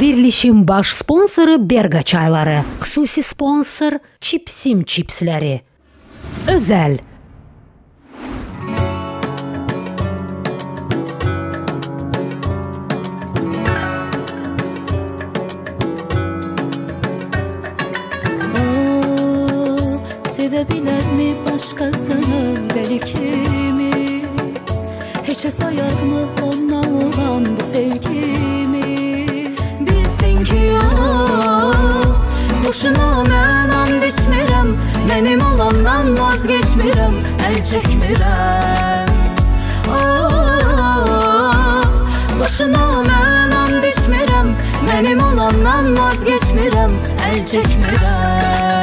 Verilişin baş sponsoru Berqa çayları, xüsusi sponsor Chipsim chipsləri. Özəl Sevebilərmi başqasını dəli kimi? Heçə sayarmı ondan olan bu sevgimi Bilsin ki o Boşuna mən and içmirəm Mənim olandan vazgeçmirəm Əl çəkmirəm oh, Boşuna mən and içmirəm Mənim olandan vazgeçmirəm Əl çəkmirəm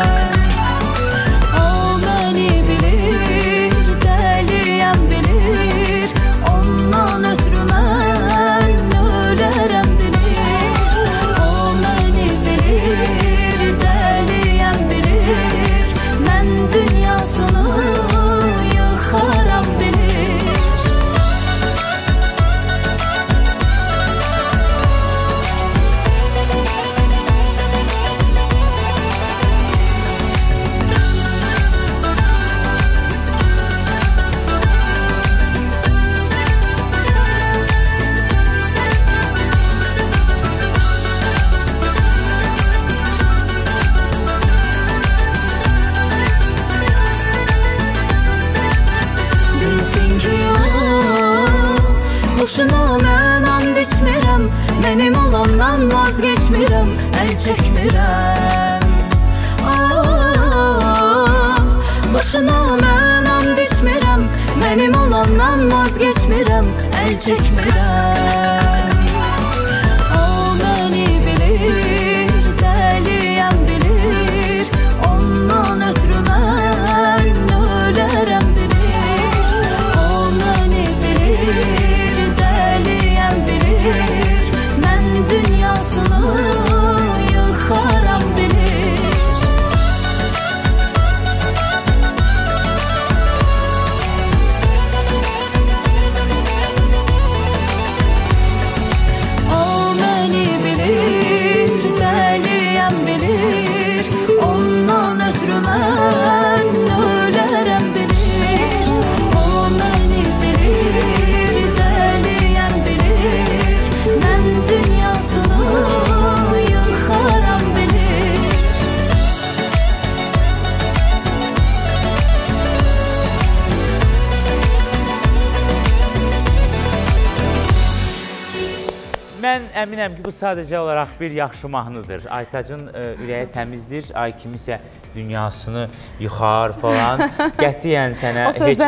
əminəm ki, bu sadəcə olaraq bir yaxşı mahnıdır. Aytacın ə, ürəyi təmizdir, ay kimisə dünyasını yıxar falan. Qətiyyən sənə O aid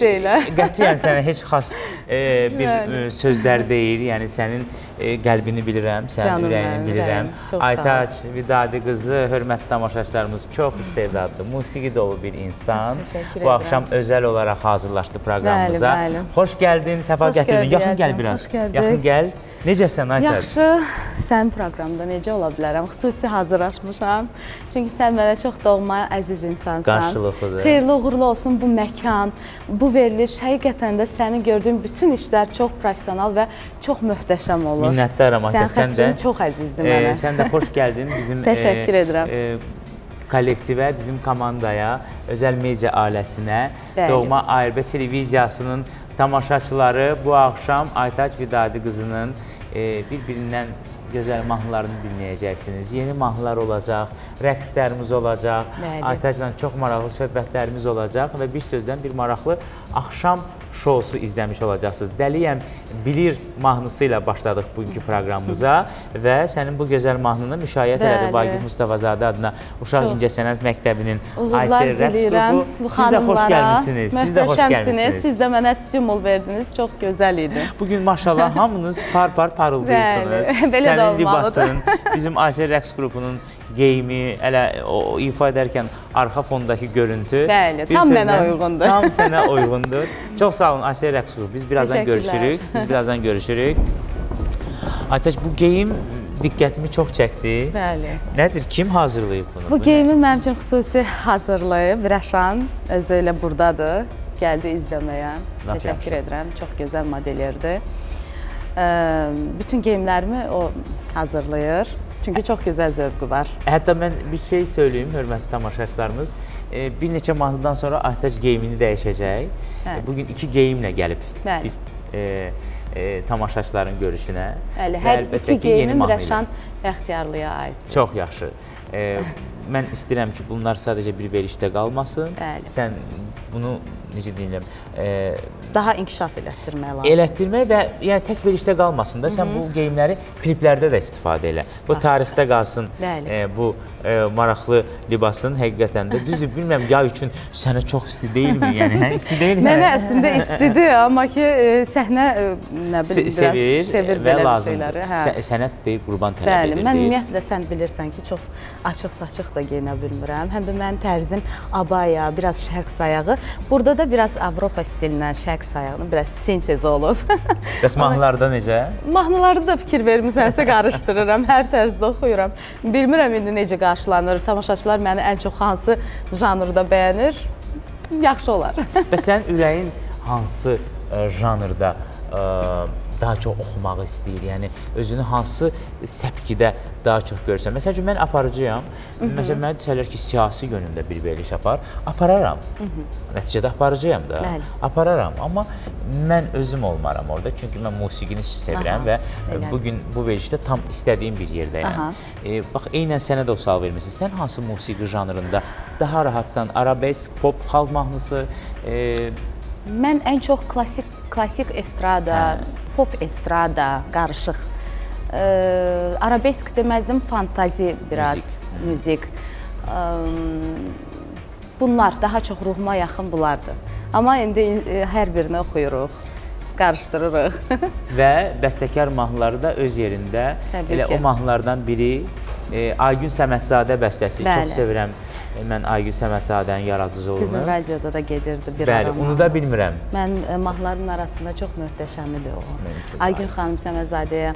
deyil. Qətiyyən sənə heç xas e, bir Bəli. e, sözlər deyil. Yəni sənin e, qəlbini bilirəm, sənin ürəyini bilirəm. Aytac Vidadi qızı, hörmətli tamaşaçılarımız çox istedadlı, musiqi dolu bir insan. Bu axşam özəl olaraq hazırlaşdı proqramımıza. Bəli, bəli. Xoş gəldin, səfa gətirdin. Yaxın gəl biraz. Yaxın gəl. Necəsən Aytac? Yaxşı, sənin proqramda necə ola bilərəm? Xüsusi hazırlaşmışam. Çünki sən mənə çox doğma, əziz insansan. Qarşılıqlıdır. Xeyirli uğurlu olsun bu məkan, bu veriliş. Həqiqətən də sənin gördüyün bütün işlər çox professional və çox möhtəşəm olur. Minnətdaram Aytac. Sənin xətrin çox əzizdir mənə. E, sən də xoş gəldin bizim Təşəkkür edirəm. E, kollektivə, bizim komandaya, özəl media ailəsinə, Bəli. Doğma ARB televiziyasının tamaşaçıları bu axşam Aytac Vidadi qızının e, bir-birindən gözəl mahnılarını dinləyəcəksiniz. Yeni mahnılar olacaq, rəqslərimiz olacaq. Aytacla çox maraqlı söhbətlərimiz olacaq və bir sözdən bir maraqlı axşam şousu izləmiş olacaqsınız. Dəliyəm bilir mahnısı ilə başladıq bugünkü proqramımıza və sənin bu gözəl mahnını müşayiət elədi Vagif Mustafazadə adına Uşaq. İncəsənət Məktəbinin Aysel rəqs qrupu. Siz də xoş gəlmisiniz. Siz də xoş gəlmisiniz. Siz də mənə stimul verdiniz. Çox gözəl idi. Bugün maşallah hamınız par-par parıldayırsınız. Sənin libasın, bizim Aysel rəqs qrupunun geyimi, elə o ifa edərkən arxa fondakı görüntü. Bəli, tam sözlə, mənə uyğundur. Tam sənə uyğundur. Çox sağ olun Aysel rəqs qrupu. Biz birazdan görüşürük. Biz birazdan görüşürük. Aytaç bu geyim diqqətimi çox çəkdi. Bəli. Nədir? Kim hazırlayıb bunu? Bu nə? geyimi mənim üçün xüsusi hazırlayıb Rəşan özü ilə burdadır. Gəldi izləməyə. Lap Təşəkkür yaxşı. edirəm. Çox gözəl modellerdir. bütün geyimlərimi o hazırlayır. Çünki çox gözəl zövqü var. Hətta mən bir şey söyləyim, hörmətli tamaşaçılarımız. E, bir neçə mahnıdan sonra Aytac geyimini dəyişəcək. Bəli. E, Bugün iki geyimlə gəlib Bəli. biz e, e, tamaşaçıların görüşünə. Bəli, hər iki geyimim. Rəşan Bəxtiyarlıya aiddir. Çox yaxşı. E, mən istəyirəm ki, bunlar sadəcə bir verişdə qalmasın. Bəli. Sən bunu necə deyirəm, e, Daha inkişaf elətdirmək lazımdır. elətdirmək və yəni tək verişdə qalmasın da, sən bu geyimləri kliplərdə də istifadə elə. Bu tarixdə qalsın. Bəli. E, bu e, maraqlı libasın həqiqətən də düzdür, bilmirəm yay üçün sənə çox isti deyilmi? Yəni hə, isti deyil Mənə sənə? əslində istidir, amma ki e, səhnə e, nə Se- bilim biraz sevir, sevir və belə şeyləri. Hə. Sə- Sənət deyil, qurban tələb Bəli, edir. mən deyil. ümumiyyətlə sən bilirsən ki, çox açıq-saçıq da geyinə bilmirəm. Həm də mənim tərzim abaya, biraz şərq sayağı. Burada da biraz Avropa stilindən şərq sayağının biraz sintezi olub. Bəs mahnılarda necə? Mahnıları da fikir vermisənsə qarışdırıram, hər tərzdə oxuyuram. Bilmirəm indi necə qarşılanır. Tamaşaçılar məni ən çox hansı janrda bəyənir? Yaxşı olar. Bəs sənin ürəyin hansı ə, janrda ə, daha çox oxumağı istəyir? Yəni özünü hansı səpkidə daha çox görürsən? Məsələn üçün mən aparıcıyam. Məsələn mənə desələr ki, siyasi yönümdə bir veriliş apar, apararam. Nəticədə aparıcıyam da. Bəli. Apararam, amma mən özüm olmaram orada. Çünki mən musiqini sevirəm Aha, və elədir. bu gün bu verilişdə tam istədiyim bir yerdəyəm. Aha. E, bax eynən sənə də o sual vermisən. Sən hansı musiqi janrında daha rahatsan? Arabesk, pop, xalq mahnısı, e, Mən ən çox klassik klassik estrada, pop estrada, qarışıq. Ə, arabesk deməzdim, fantazi biraz, Müzik. müzik. Ə, bunlar daha çox ruhuma yaxın bunlardır. Amma indi e, hər birini oxuyuruq, qarışdırırıq. və bəstəkar mahnıları da öz yerində. Təbii Elə ki. o mahnılardan biri e, Aygün Səmədzadə bəstəsi. Bəli. Çox sevirəm e, mən Aygün Səmədzadənin yaradıcılığını. Sizin radioda da gedirdi bir Bəli, onu da bilmirəm. Mən ə, mahnıların arasında çox möhtəşəmidir o. Aygün xanım Səməzadəyə,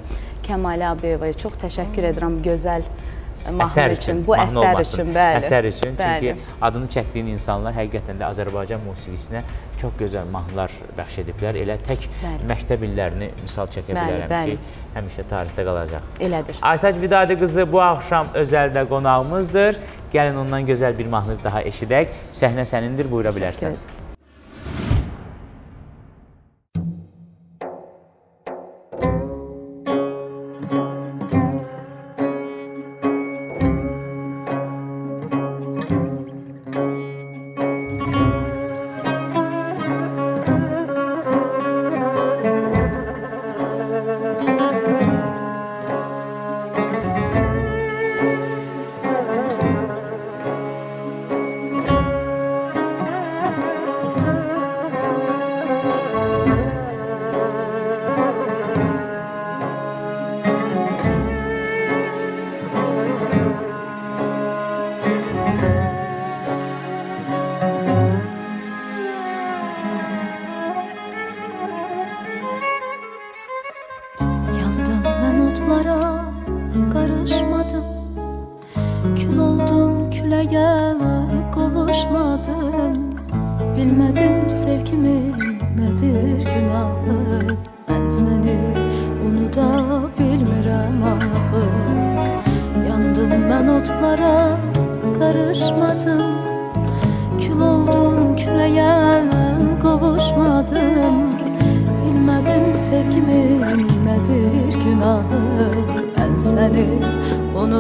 Kəmalə Abiyevaya çox təşəkkür edirəm gözəl ə, mahnı Əsər üçün, bu mahnı əsər olmasın. üçün, bəli. Əsər üçün, çünki Bəli. adını çəkdiyin insanlar həqiqətən də Azərbaycan musiqisinə çox gözəl mahnılar bəxş ediblər. Elə tək Bəli. məktəb illərini misal çəkə Bəli, bilərəm bəli. ki, həmişə tarixdə qalacaq. Elədir. Aytac Vidadi qızı bu axşam özəldə qonağımızdır. Gəlin ondan gözəl bir mahnı daha eşidək. Səhnə sənindir, buyura bilərsən. ederim.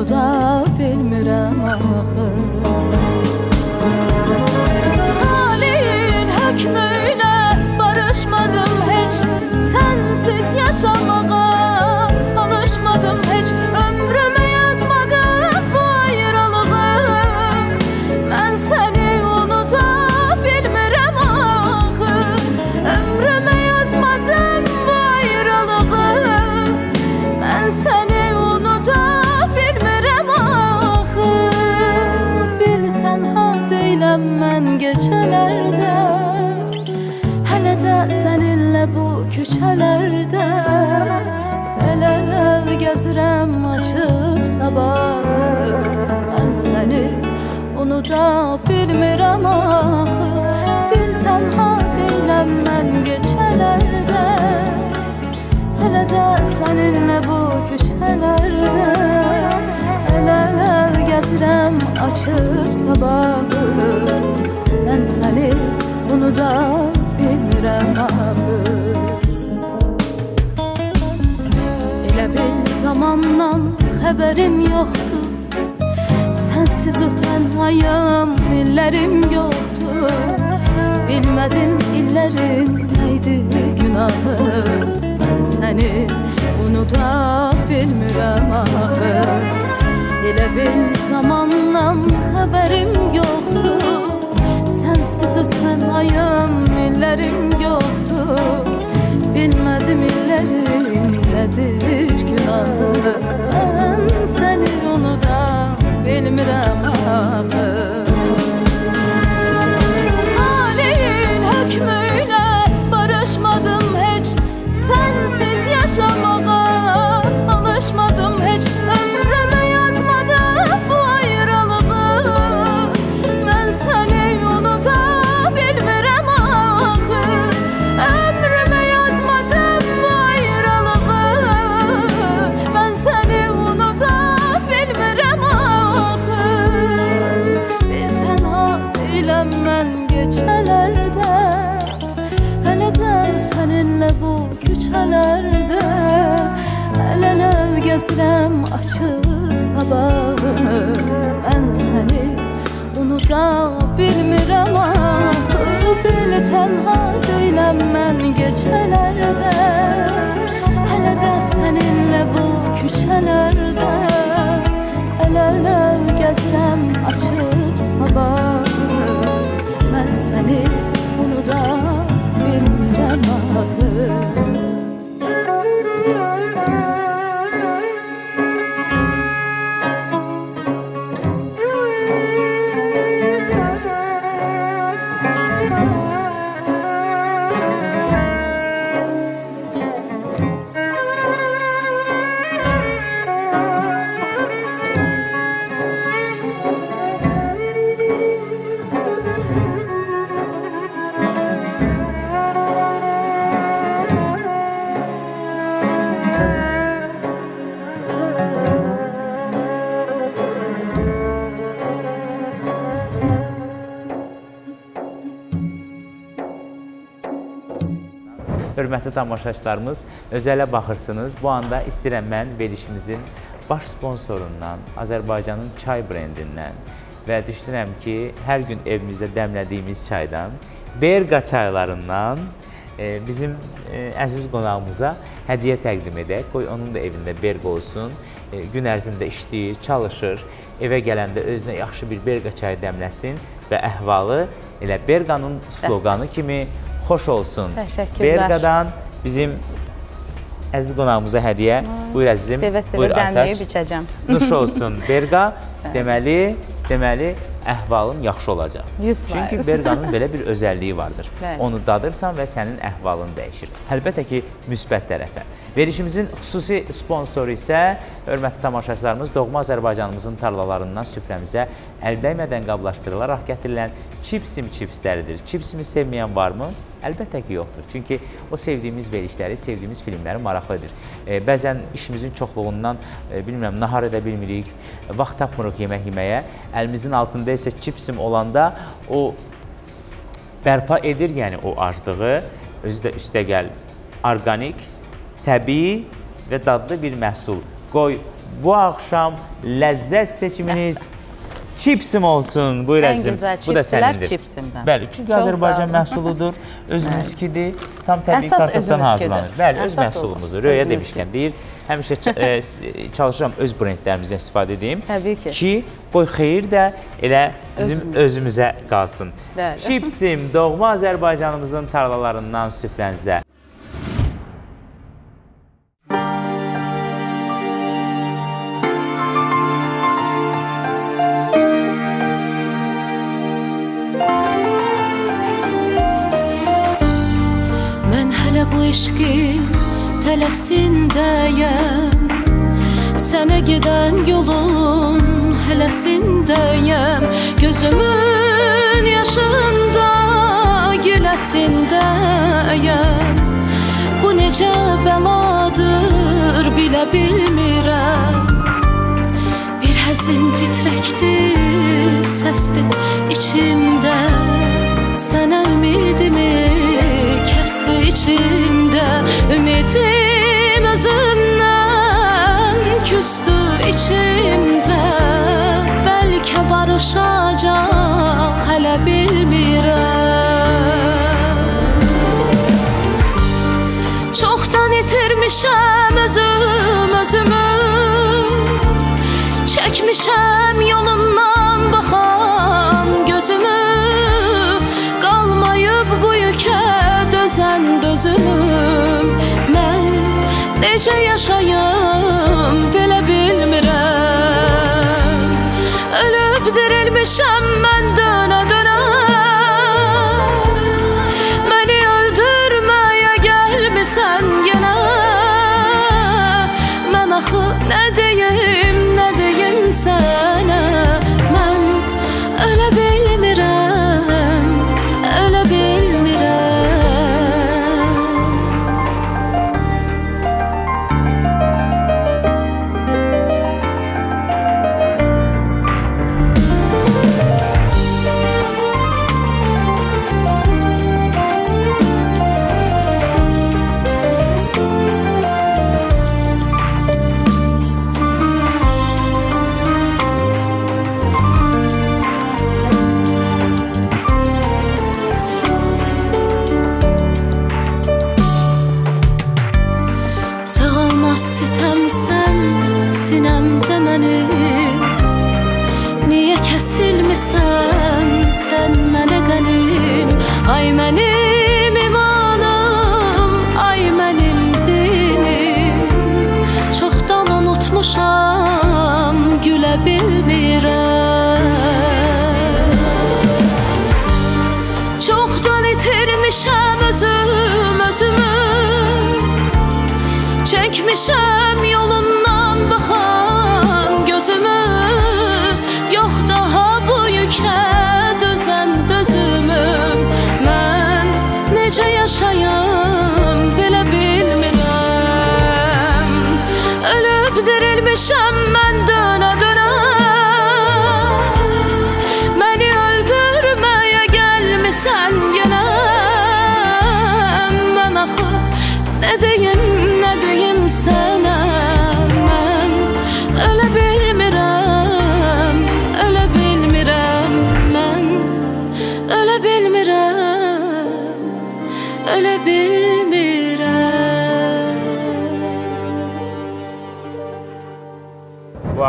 Da bilmirəm axı. Talihin hökmüyle barışmadım hiç Sensiz yaşamağa unuda bilmirəm axı Bil tənha deyiləm mən gecələrdə Hələ də səninlə bu küçələrdə Əl-ələ gəzirəm açıb sabahı. Mən səni unuda bilmirəm ahı. Elə bil zamandan xəbərim yoxdur Sənsiz ötən ayım, illərim yoxdur Bilmədim illərim nəydi günahı. Mən səni unuda bilmirəm axı Elə bil zamandan xəbərim yoxdur Sənsiz ötən ayım, illərim yoxdur Bilmədim illərim nədir günahı. Mən səni unuda bilmirəm axı gəzirəm açıb sabahı Mən səni unuda bilmirəm axı Bir tənha deyiləm mən gecələrdə Hələ də səninlə bu küçələrdə Əl-ələ gəzirəm açıb sabahı. Mən səni unuda bilmirəm axı Hörmətli tamaşaçılarımız, özələ baxırsınız. Bu anda istəyirəm mən verilişimizin baş sponsorundan, Azərbaycanın çay brendindən və düşünürəm ki, hər gün evimizdə dəmlədiyimiz çaydan, Berqa çaylarından e, bizim e, əziz qonağımıza hədiyyə təqdim edək. Qoy onun da evində Berqa olsun. E, gün ərzində işləyir, çalışır. Evə gələndə özünə yaxşı bir Berqa çayı dəmləsin və əhvalı elə Berqanın sloqanı kimi xoş olsun. Təşəkkürlər. Berqadan bizim əziz qonağımıza hədiyyə. Buyur əzizim. Sevə-sevə dəmləyib içəcəm. Nuş olsun. Berqa deməli, deməli əhvalın yaxşı olacaq. 100%. Çünki Berqanın belə bir özəlliyi vardır. Onu dadırsan və sənin əhvalın dəyişir. Əlbəttə ki, müsbət tərəfə. Verişimizin xüsusi sponsoru isə hörmətli tamaşaçılarımız doğma Azərbaycanımızın tarlalarından süfrəmizə əl dəymədən qablaşdırılaraq gətirilən çipsim çipsləridir. Çipsimi sevməyən varmı? Əlbəttə ki, yoxdur. Çünki o sevdiyimiz verişləri, sevdiyimiz filmləri maraqlıdır. E, bəzən işimizin çoxluğundan, e, bilmirəm, nahar edə bilmirik, vaxt tapmırıq yemək yeməyə. Əlimizin altında isə çipsim olanda o bərpa edir, yəni o aclığı, özü də üstəgəl orqanik, təbii və dadlı bir məhsul. Qoy bu axşam ləzzət seçiminiz çipsim olsun. Buyur əzizim. Bu da sənindir. çipsimdən. Bəli, çünki Azərbaycan məhsuludur, öz müskidir, tam təbii kartofdan hazırlanır. Bəli, öz o, Röya demişkən deyir, həmişə e, çalışıram öz brendlərimizdən istifadə edeyim. Təbii ki. Ki, qoy xeyir də elə bizim özümüzə qalsın. Çipsim, doğma Azərbaycanımızın tarlalarından süfrənizə. Eşqin tələsindəyəm Sənə gedən yolun hələsindəyəm Gözümün yaşında giləsindəyəm Bu necə necə bəladır bilə bilmirəm Bir həzin titrəkdi, səsdi içimdə Sənə ümidimi kəsdi içimdə Ümidim özümdən küstü içimdə Bəlkə barışacaq hələ bilmirəm Çoxdan itirmişəm özüm özümü. Çəkmişəm yolundan dözən dözümüm. Mən necə yaşayım belə bilmirəm Ölüb dirilmişəm mən dönə dönə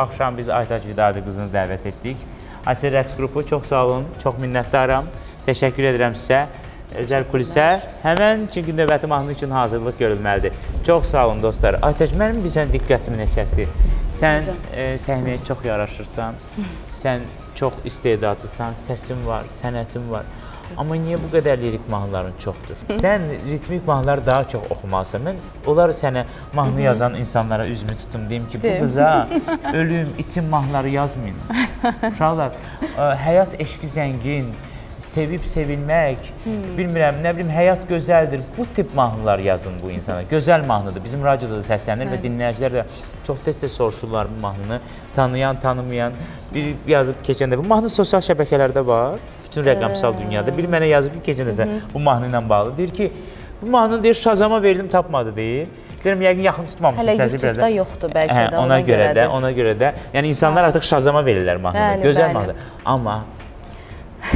axşam biz Aytac Vidadi qızını dəvət etdik. Asiya rəqs qrupu çox sağ olun, çox minnətdaram. Təşəkkür edirəm sizə. Özəl kulisə həmən çünki növbəti mahnı üçün hazırlıq görülməlidir. Çox sağ olun dostlar. Aytac, mənim bir sən diqqətimi nə çəkdi? Sən e, səhnəyə çox yaraşırsan. Sən çox istedadlısan, səsin var, sənətin var. Amma niyə bu qədər lirik mahnıların çoxdur? Sən ritmik mahnıları daha çox oxumalısan. Mən onlar sənə mahnı yazan insanlara üzümü tutum deyim ki, bu qıza ölüm, itim mahnıları yazmayın. Uşaqlar, ə, həyat eşqi zəngin, sevib sevilmək, bilmirəm, nə bilim, həyat gözəldir. Bu tip mahnılar yazın bu insana. Gözəl mahnıdır. Bizim radioda da səslənir və dinləyicilər də çox tez-tez soruşurlar bu mahnını. Tanıyan, tanımayan. Bir yazıb keçən dəfə bu mahnı sosial şəbəkələrdə var. Bütün rəqəmsal dünyada. Bir mənə yazıb ki, keçən dəfə bu mahnı ilə bağlı. Deyir ki, bu mahnını deyir Şazama verdim, tapmadı deyir. Deyirəm yəqin yaxın tutmamısınız Hələ səsi biraz. YouTube-da yoxdur bəlkə Hə, də, ona, görə də, ona görə də, yəni insanlar artıq Şazama verirlər mahnını. Gözəl mahnıdır. Amma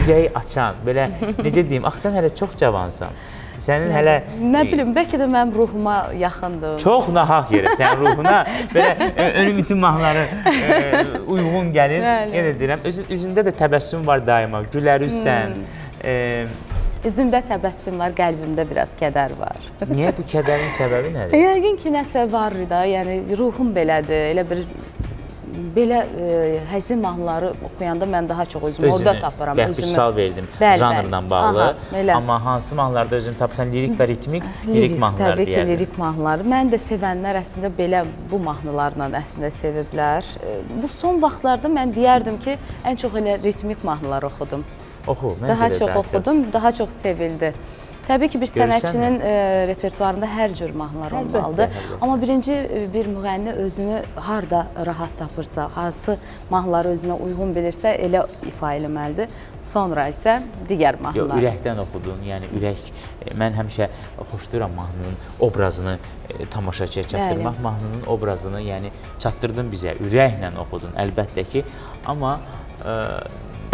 ürəyi açan, belə necə deyim, axı sən hələ çox cavansan. Sənin hələ Nə bilim, bəlkə də mənim ruhuma yaxındır. çox nahaq yerə sənin ruhuna belə ölüm itim mahnıları e, uyğun gəlir. Yenə deyirəm, üzü, üzündə də təbəssüm var daima, gülər üzsən. E, Üzümdə təbəssüm var, qəlbimdə biraz kədər var. niyə bu kədərin səbəbi nədir? Yəqin ki, nəsə var da, yəni ruhum belədir. Elə bir belə e, həzin mahnıları oxuyanda mən daha çox özümü orada tapıram, özümü. sual verdim Bəli, janrla bəli. bağlı. Aha, elə. Amma hansı mahnılarda özünü tapırsan? Lirik və ritmik, lirik mahnılar təbii ki, deyərdim. lirik mahnıları. Mən də sevənlər əslində belə bu mahnılarla əslində seviblər. E, Bu son vaxtlarda mən deyərdim ki, ən çox elə ritmik mahnılar oxudum. Oxu, məncə Daha də çox bəlkə. oxudum, daha çox sevildi. Təbii ki, bir sənətçinin e, repertuarında hər cür mahnılar Əlbəttə, olmalıdır. əlbəttə. Amma birinci bir müğənni özünü harda rahat tapırsa, hansı mahnıları özünə uyğun bilirsə, elə ifa eləməlidir. Sonra isə digər Yox, mahnılar. ürəkdən oxudun. Yəni ürək e, mən həmişə xoşlayıram mahnının obrazını e, tamaşaçıya çatdırmaq, Bəli. mahnının obrazını, yəni çatdırdın bizə, ürəklə oxudun əlbəttə ki. Amma ə,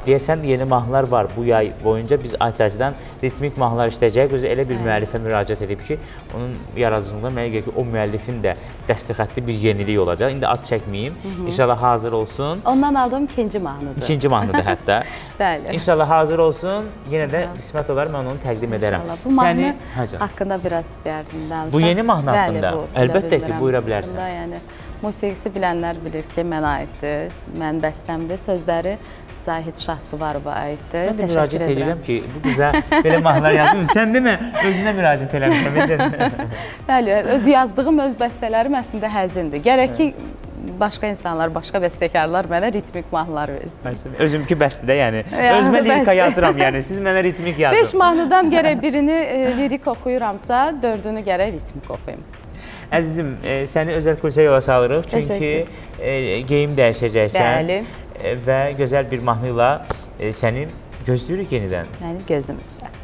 deyəsən yeni mahnılar var. Bu yay boyunca biz Aytacdan ritmik mahnılar işləyəcəyik. Özü elə bir müəllifə müraciət edib ki, onun yaradıcılığında mənə gəlir ki, o müəllifin də dəstəxətli bir yenilik olacaq. İndi ad çəkməyim. İnşallah hazır olsun. Ondan aldığım ikinci mahnıdır. İkinci mahnıdır hətta. Bəli. İnşallah hazır olsun. Yenə də qismət olar mən onu təqdim edərəm. İnşallah. Bu mahnı Hə canım. haqqında biraz istəyərdim danışam. Bu yeni mahnı Bəli, haqqında? bu, bilə Əlbəttə ki, buyura bilərsən. Bunda Yəni musiqisi bilənlər bilir ki, mənə aiddir. Mən bəstəmdir. Sözləri Zahid Şahsıvarova aiddir. Mən də müraciət edirəm ki, bu qıza belə mahnılar yazmısan. Sən demə, özünə müraciət eləmişəm. Bəli, öz yazdığım öz bəstələrim əslində həzindir. Gərək ki başqa insanlar, başqa bəstəkarlar mənə ritmik mahnılar versin. Özümki bəstədə, yəni Ya, özümə lirika yazıram, yəni siz mənə ritmik 5 yazın. mahnıdan gərək birini e, lirik oxuyuramsa, dördünü gərək ritmik oxuyum. Əzizim, e, səni özəl kursa yola salırıq çünki e, geyim dəyişəcəksən Bəli. Və gözəl bir mahnı ilə e, səni gözləyirik yenidən. Yəni gözümüzdə.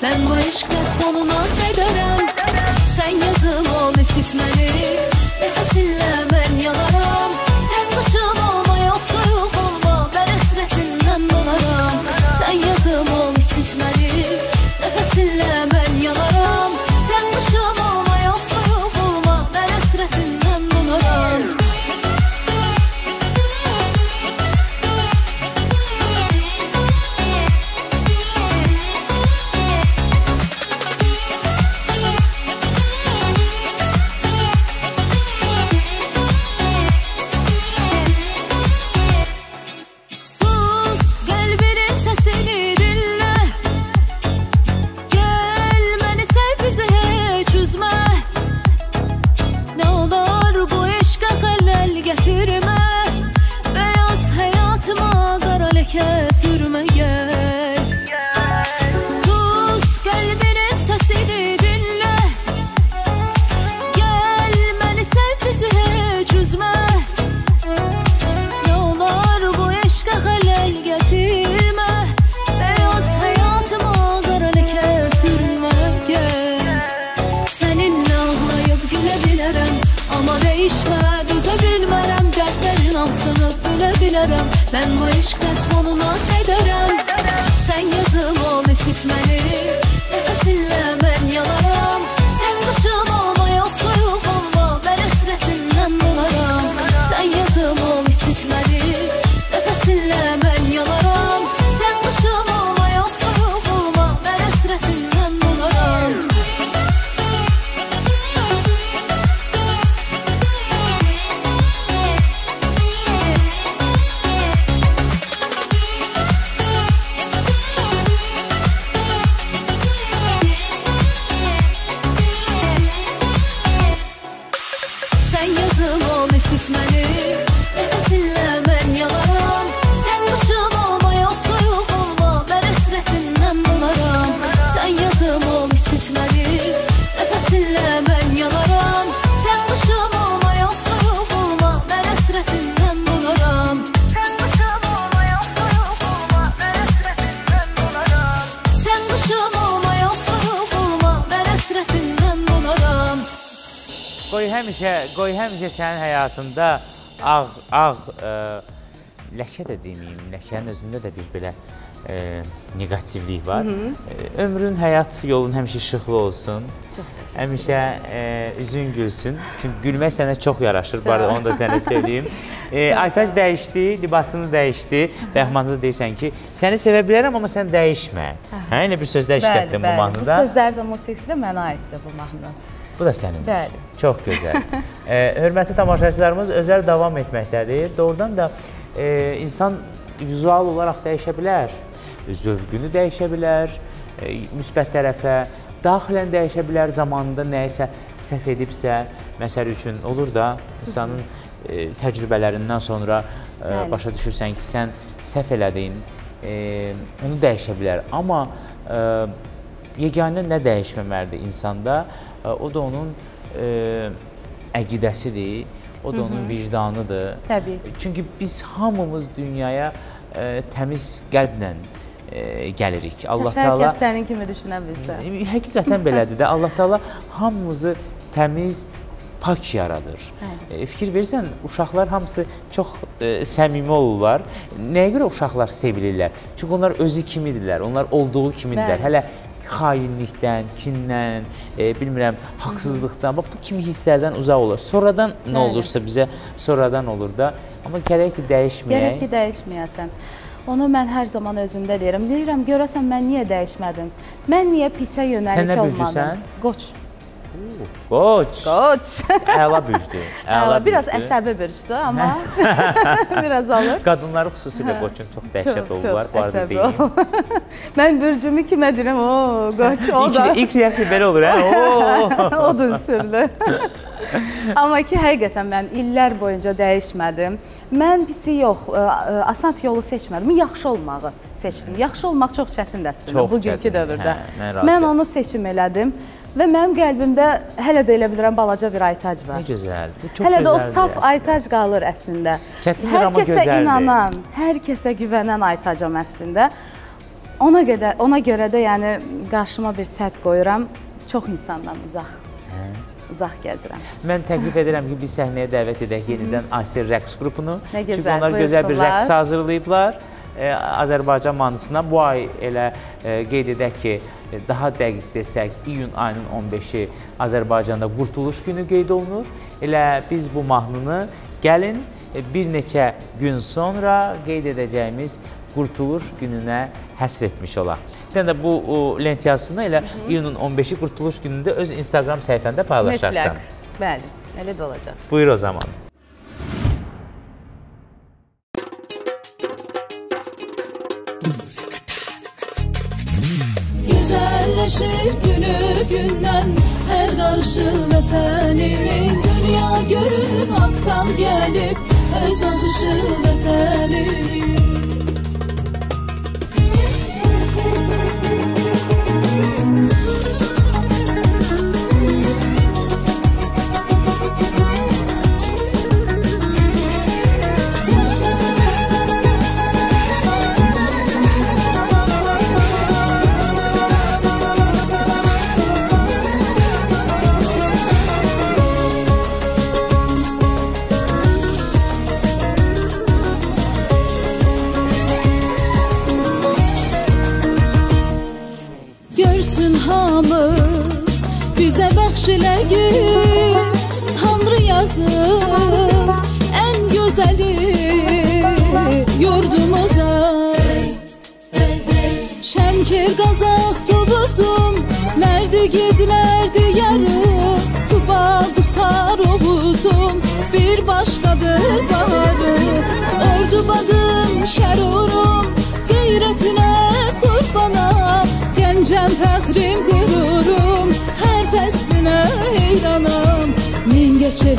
Bilərəm Mən bu eşqlə sonuna qədərəm Sən yazım ol isitməli Qoy həmişə, qoy həmişə sənin həyatında ağ, ağ ə, ləkə də deməyim, ləkənin özündə də bir belə ə, neqativlik var. Ə, ömrün, həyat yolun həmişə işıqlı olsun. Həmişə ə, üzün gülsün. Çünki gülmək sənə çox yaraşır. Bu arada onu da sənə söyləyim. E, Aytaç dəyişdi, libasını dəyişdi. Bəhmanda deyirsən ki, səni sevə bilərəm, amma sən dəyişmə. Hə, elə bir sözlər işlətdin bu Bu mahnıda. sözlər də musiqisi də mənə aiddir bu mahnı. Bu da sənindir. Bəli. Çox gözəl. e, hörmətli tamaşaçılarımız özəl davam etməkdədir. Doğrudan da e, insan vizual olaraq dəyişə bilər, zövqünü dəyişə bilər, e, müsbət tərəfə, daxilən dəyişə bilər zamanında nəyisə səhv edibsə, məsəl üçün olur da insanın e, təcrübələrindən sonra e, Bəli. başa düşürsən ki, sən səhv elədin, e, onu dəyişə bilər. Amma e, yeganə nə dəyişməməlidir insanda? E, O da onun e, əqidəsidir, o da onun vicdanıdır. Təbii. Çünki biz hamımız dünyaya e, təmiz qəlblə e, gəlirik. Allah Hər Taala kəs sənin kimi düşünə bilsə. Həqiqətən belədir də. Allah Taala hamımızı təmiz, pak yaradır. E, fikir verirsən, uşaqlar hamısı çox e, səmimi olurlar. Nəyə görə uşaqlar sevilirlər? Çünki onlar özü kimidirlər, onlar olduğu kimidirlər. Bəli. Hələ xainlikdən, kindən, e, bilmirəm, haqsızlıqdan, bax bu kimi hisslərdən uzaq olur. Sonradan nə Bəli. olursa bizə sonradan olur da. Amma gərək ki dəyişməyək. Gərək ki dəyişməyəsən. Onu mən hər zaman özümdə deyirəm. Deyirəm, görəsən mən niyə dəyişmədim? Mən niyə pisə yönəlik Sən nə olmadım? bürcüsən? Qoç. Qoç. Qoç. Əla bücdü. Əla, biraz bücdü. əsəbi bürcdür, amma biraz alır. Qadınları xüsusilə qoçun çox dəhşət olurlar, bu arada deyim. mən bürcümü kimə deyirəm? O, qoç, o da. ilk reaksiya belə olur, hə? Oo! o da ünsürlü. Amma ki, həqiqətən mən illər boyunca dəyişmədim. Mən pisi yox, asant yolu seçmədim. Yaxşı olmağı seçdim. Yaxşı olmaq çox çətindir əslində Çox bugünkü dövrdə. hə, mən mən onu seçim elədim və mənim qəlbimdə hələ də elə bilirəm balaca bir aytac Nə var. gözəl. Bu çox Hələ də o saf əslində. aytac qalır əslində. Çətindir, hər amma kəsə gözəldir. inanan, hər kəsə güvənən aytacam əslində. Ona qədər, ona görə də yəni qarşıma bir sədd qoyuram. Çox insandan uzaq. Uzaq gəzirəm. Mən təklif edirəm ki, biz səhnəyə dəvət edək yenidən Asir rəqs qrupunu. Nə Çünki gözəl, onlar gözəl bir buyursunlar. rəqs hazırlayıblar. E, Azərbaycan mahnısına bu ay elə e, qeyd edək ki, daha dəqiq desək, iyun ayının 15-i Azərbaycanda Qurtuluş günü qeyd olunur. Elə biz bu mahnını gəlin e, bir neçə gün sonra qeyd edəcəyimiz Qurtuluş gününə həsr etmiş olaq. Sən də bu o, lent yazısını elə iyunun 15-i Qurtuluş günündə öz Instagram səhifəndə paylaşarsan. Mütləq. Bəli, elə də olacaq. Buyur o zaman. Öz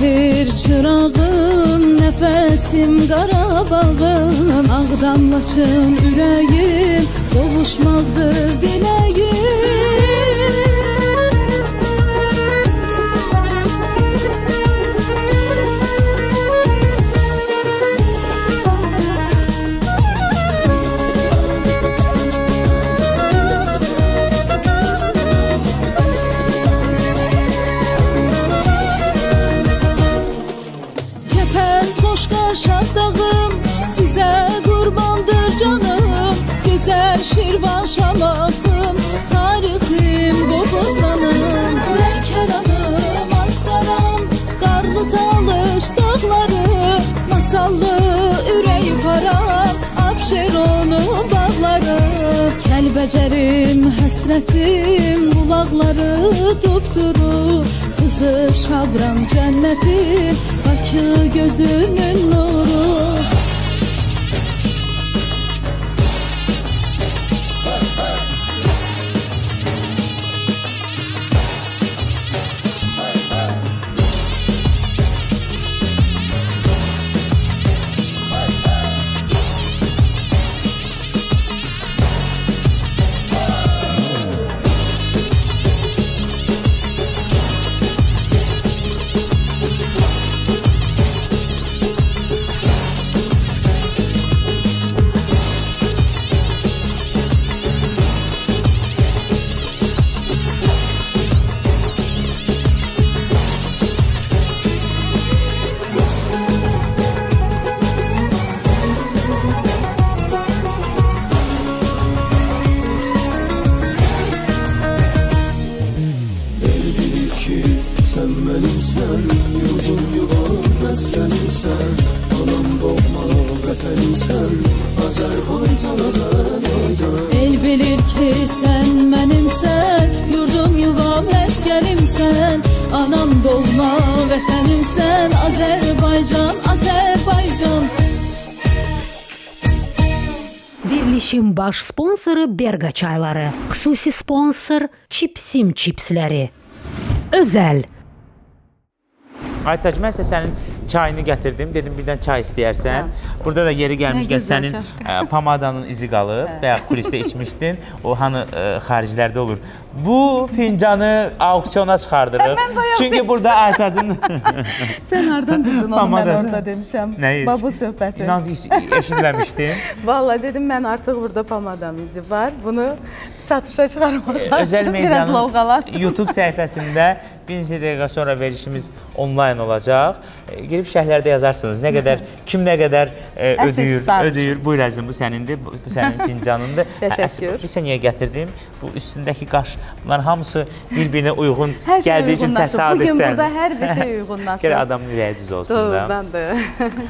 Çevir çırağım Nəfəsim Qarabağım Ağdam Laçın ürəyim Qovuşmaqdır diləyim güzel Şirvanşam axım Tarixim Qobostanım Lənkəranım Astaram Qarlı talış dağları Masallı ürəyi param Abşeronun bağları Kəlbəcərim həsrətim Qulaqları dupduru Qızı Şabram cənnətim Bakı gözünün nuru. Baş sponsoru Berqa çayları. Xüsusi sponsor Chipsim chipsləri. Özəl Aytac, mən isə sənin çayını gətirdim. Dedim birdən çay istəyərsən. Burada da yeri gəlmişkən sənin çaşka. ə, pamadanın izi qalıb. Bayaq kulisdə içmişdin. O hani ə, xariclərdə olur. Bu fincanı auksyona çıxardırıq. Çünki burada Aytacın Sən hardan bildin onu mən orada demişəm. Nəyi? Bax bu söhbəti. İnan eşitməmişdim. Vallahi dedim mən artıq burada pamadam izi var. Bunu satışa çıxarmaq Özəl lazımdır. Biraz Medianın lovğalat. YouTube səhifəsində bir neçə dəqiqə sonra verilişimiz onlayn olacaq. E, Girib şərhlərdə yazarsınız. Nə qədər, kim nə qədər e, ödəyir, ödəyir. Bu əzizim, bu sənindir, bu bu sənin fincanındır. Təşəkkür. Bir saniyə gətirdim. Bu üstündəki qaş, bunların hamısı bir-birinə uyğun Hər gəldiyi üçün uyğunlaşır. Bugün təsadüfdən. burada hər bir şey uyğunlaşır. Gələ adamın ürəyi düz olsun da. Doğrudandır.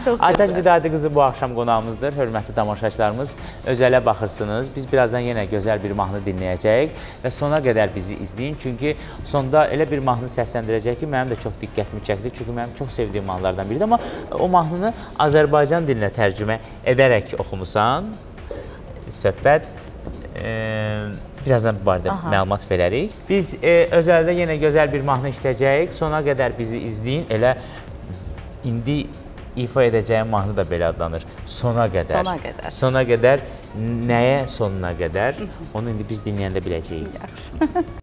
Çox Aytac gözəl. Vidadi qızı bu axşam qonağımızdır. Hörmətli tamaşaçılarımız, özələ baxırsınız. Biz birazdan yenə gözəl bir mahnı dinləyəcəyik və sona qədər bizi izləyin. Çünki sonda elə bir mahnı səsləndirəcək ki, mənim də çox diqqətimi çəkdi. Çünki mənim çox sevdiyim mahnılardan biridir. Amma o mahnını Azərbaycan dilinə tərcümə edərək oxumusan. Söhbət e, birazdan bu barədə Aha. məlumat verərik. Biz e, özəldə yenə gözəl bir mahnı işləyəcəyik. Sona qədər bizi izləyin. Elə indi ifa edəcəyim mahnı da belə adlanır. Sona qədər. Sona qədər. Sona qədər nəyə sonuna qədər? Onu indi biz dinləyəndə biləcəyik. Yaxşı.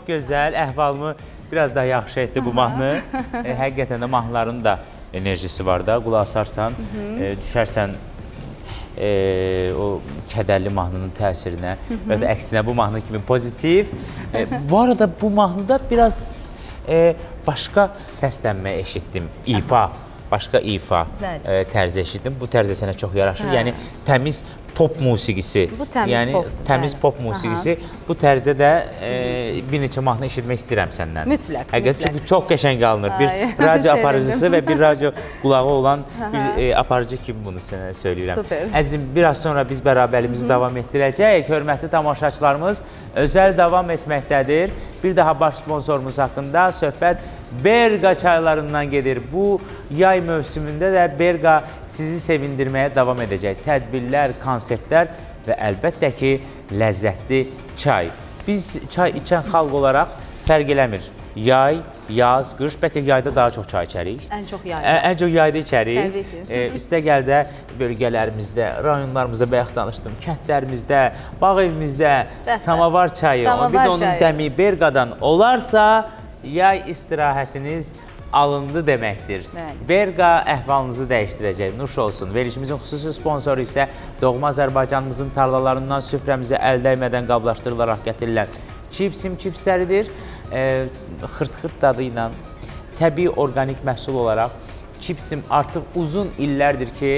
çox gözəl. Əhvalımı biraz daha yaxşı etdi bu mahnı. E, həqiqətən də mahnıların da enerjisi var da. Qulaq asarsan, e, düşərsən e, o kədərli mahnının təsirinə və də əksinə bu mahnı kimi pozitiv. E, bu arada bu mahnıda biraz e, başqa səslənmə eşitdim. İfa, başqa ifa Bəli. e, tərzi eşitdim. Bu tərz də sənə çox yaraşır. Hə. Yəni təmiz pop musiqisi. Bu təmiz yəni, popdur, Təmiz bəli. pop musiqisi. Bu tərzdə də e, bir neçə mahnı eşitmək istəyirəm səndən. Mütləq, Həqiqət çünki çox qəşəng alınır. Bir radio aparıcısı və bir radio qulağı olan bir e, aparıcı kimi bunu sənə söyləyirəm. Super. Əzizim, biraz sonra biz bərabərliyimizi davam etdirəcəyik. Hörmətli tamaşaçılarımız, özəl davam etməkdədir. Bir daha baş sponsorumuz haqqında söhbət Berqa çaylarından gedir. Bu yay mövsümündə də Berqa sizi sevindirməyə davam edəcək. Tədbirlər, konsertlər və əlbəttə ki, ləzzətli çay. Biz çay içən xalq olaraq fərq eləmir. Yay, yaz, qış, bəlkə yayda daha çox çay içərik. Ən çox yay. Ə- Ən çox yayda içərik. Təbii ki. E, üstəgəl də bölgələrimizdə, rayonlarımızda bayaq danışdım, kəndlərimizdə, bağ evimizdə samavar çayı, o bir Samavar də onun dəmi Berqadan olarsa, yay istirahətiniz alındı deməkdir. Bəli. Berqa əhvalınızı dəyişdirəcək. Nuş olsun. Verilişimizin xüsusi sponsoru isə doğma Azərbaycanımızın tarlalarından süfrəmizə əl dəymədən qablaşdırılaraq gətirilən çipsim çipsləridir. E, xırt-xırt dadı ilə təbii orqanik məhsul olaraq çipsim artıq uzun illərdir ki,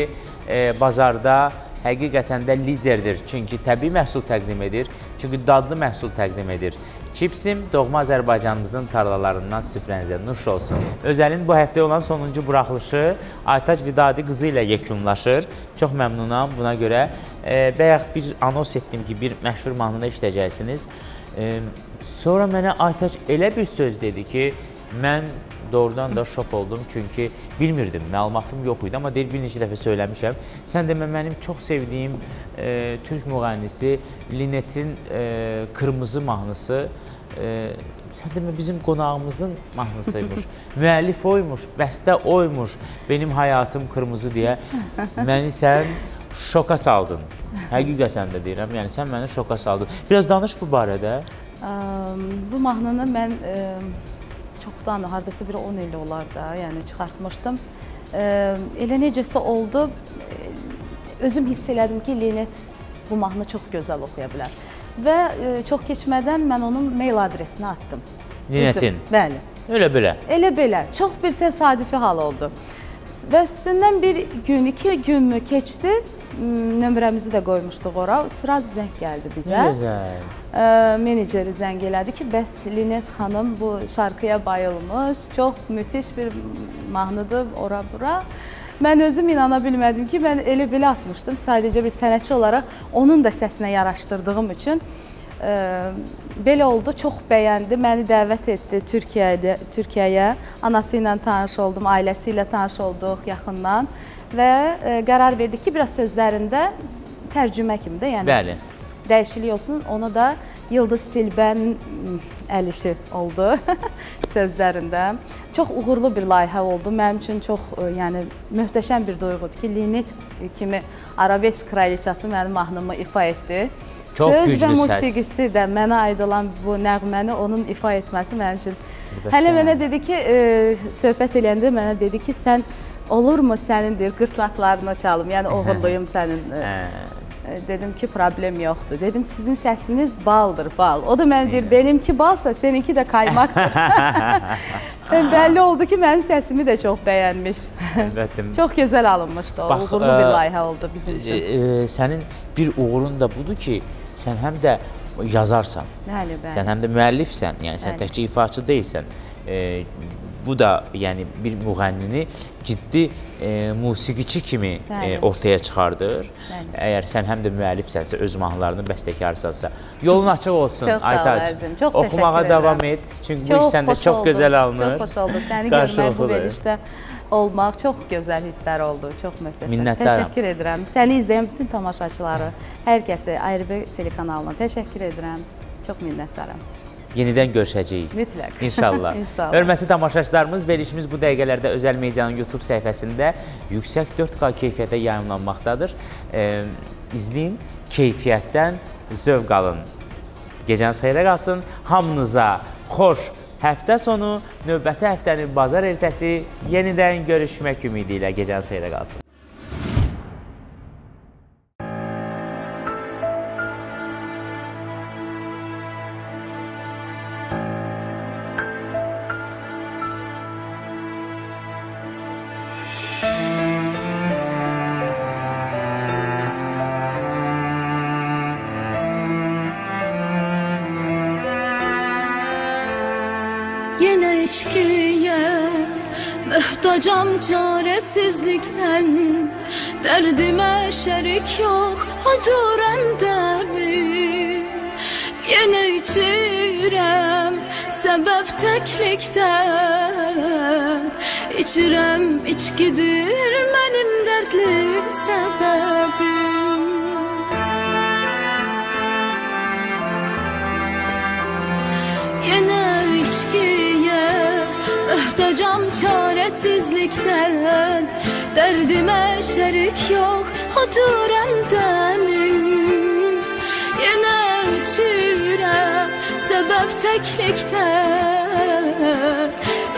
e, bazarda həqiqətən də liderdir. Çünki təbii məhsul təqdim edir, çünki dadlı məhsul təqdim edir. Çipsim doğma Azərbaycanımızın tarlalarından süfrənizə nuş olsun. Özəlin bu həftə olan sonuncu buraxılışı Aytac Vidadi qızı ilə yekunlaşır. Çox məmnunam buna görə. E, bayaq bir anons etdim ki, bir məşhur mahnıda işləyəcəksiniz. E, sonra mənə Aytac elə bir söz dedi ki, mən doğrudan da şok oldum çünki bilmirdim, məlumatım yox idi, amma deyir bir neçə dəfə söyləmişəm. Sən demə mənim çox sevdiyim e, türk müğənnisi Linetin e, Qırmızı mahnısı e, sən demə bizim qonağımızın mahnısıymış. Müəllif oymuş, bəstə oymuş. Benim həyatım qırmızı deyə məni sən şoka saldın. Həqiqətən də deyirəm, yəni sən məni şoka saldın. Biraz danış bu barədə. Bu mahnını mən əm, çoxdan, hardasa bir 10 il olar da, yəni çıxartmışdım. Elə necəsə oldu, özüm hiss elədim ki, Linet bu mahnını çox gözəl oxuya bilər. Və çox keçmədən mən onun mail adresini atdım. Üzüm, Bəli. Elə belə. Elə belə, çox bir təsadüfi hal oldu. Və üstündən bir gün, iki gün mü keçdi, nömrəmizi də qoymuşduq ora. Sıraz zəng gəldi bizə. Nə gözəl. Ə, meneceri zəng elədi ki, bəs Linet xanım bu şarkıya bayılmış, çox müthiş bir mahnıdır ora-bura. Mən özüm inana bilmədim ki, mən elə belə atmışdım. Sadəcə bir sənətçi olaraq onun da səsinə yaraşdırdığım üçün belə oldu. Çox bəyəndi. Məni dəvət etdi Türkiyəyə, Türkiyəyə. Anası ilə tanış oldum, ailəsi ilə tanış olduq yaxından və qərar verdik ki, biraz sözlərində tərcümə kimi də, yəni Bəli. dəyişiklik olsun, onu da Yıldız Tilbənin m, əl işi oldu sözlərində. Çox uğurlu bir layihə oldu. Mənim üçün çox yəni möhtəşəm bir duyğudur ki, Linet kimi arabesk kraliçası mənim mahnımı ifa etdi. Çox Söz və səs. musiqisi də mənə aid olan bu nəğməni onun ifa etməsi mənim üçün Əlbəttə. Hələ mənə dedi ki, e, söhbət eləyəndə mənə dedi ki, sən olurmu sənin deyir qırtlaqlarını çalım, yəni oğurluyum sənin. E, Hə, e, dedim ki, problem yoxdur. Dedim sizin səsiniz baldır, bal. O da mənə deyir, benimki balsa seninki də qaymaqdır. Bəlli oldu ki, mənim səsimi də çox bəyənmiş. əlbəttə. çox gözəl alınmışdı o. Bax, Uğurlu bir ə, layihə oldu bizim E, üçün. e, sənin bir uğurun da budur ki, sən həm də yazarsan. Bəli, bəli. Sən həm də müəllifsən, yəni sən Bəli. təkcə ifaçı deyilsən. E, bu da yəni bir müğənnini ciddi e, musiqiçi kimi e, Bəli. ortaya çıxardır. Bəli. Əgər sən həm də müəllifsənsə, öz mahnılarının bəstəkarsansa, yolun açıq olsun Çox sağ ol, Aytac. əzizim. Çox Oxumağa təşəkkür davam edirəm. et. Çünki bu iş səndə çox oldu, gözəl alınır. Çox xoş oldu. Səni görmək bu verilişdə olmaq çox gözəl hisslər oldu. Çox möhtəşəm. Minnətdaram. Təşəkkür edirəm. Səni izləyən bütün tamaşaçıları, hər kəsi Ayrı telekanalına təşəkkür edirəm. Çox minnətdaram. Yenidən görüşəcəyik. Mütləq. İnşallah. İnşallah. Hörmətli tamaşaçılarımız, verilişimiz bu dəqiqələrdə Özəl Medianın YouTube səhifəsində yüksək 4K keyfiyyətdə yayımlanmaqdadır. E, izləyin, keyfiyyətdən zövq alın. Gecəniz xeyrə qalsın. Hamınıza xoş həftə sonu, növbəti həftənin bazar ertəsi yenidən görüşmək ümidi ilə gecəniz xeyrə qalsın. İçkiye Mühtacam çaresizlikten Derdime şerik yok Hacuremde mi Yine içirem Sebep teklikten İçirem içkidir Benim dertli sebebim Mühtacam çaresizlikten Derdime şerik yok Hatırem demim Yine içirem Sebep teklikten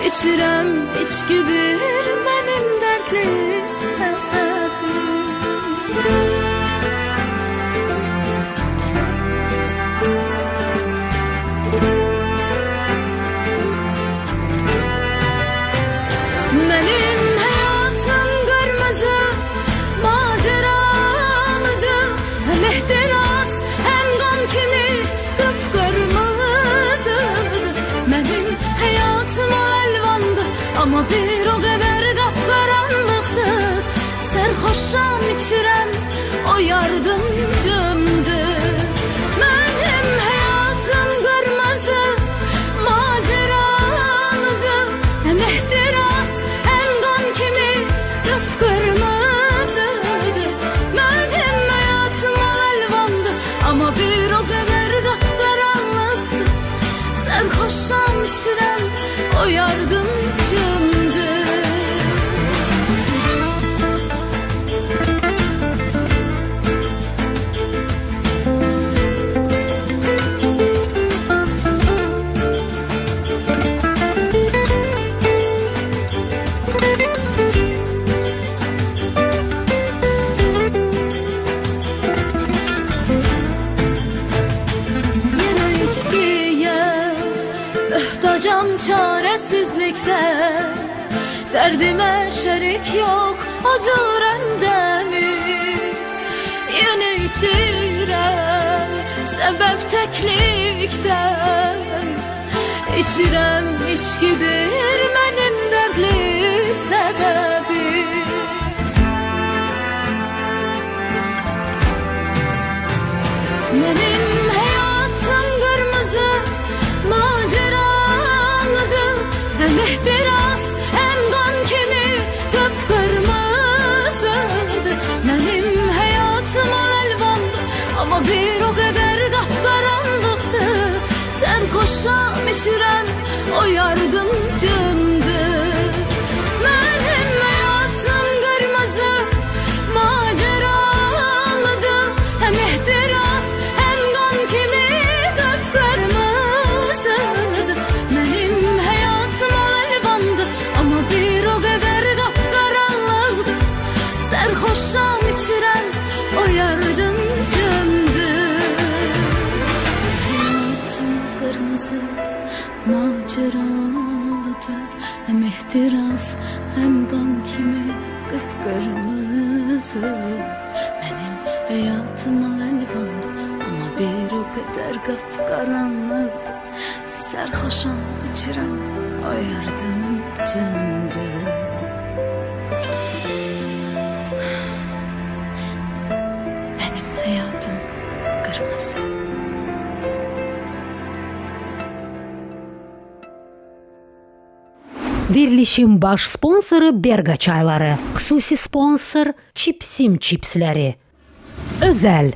İçirem içkidir bir o qədər qapqaranlıqdır Sərxoşam içirəm o yardımcımdır Derdime şerik yok Acırem mi? Yine içirem Sebep teklikten İçirem içkidir Benim dertli sebebim Benim hayatım xoşam içirəm o yardımcımdır Hem ihtiras hem kan kimi kıpkırmızı Benim hayatım alelvandı ama bir o kadar kapkaranlıktı. Serhoşam içirem o yardımcımdır Benim Verilişin baş sponsoru Berga çayları. Xüsusi sponsor Chipsim chipsləri. Özəl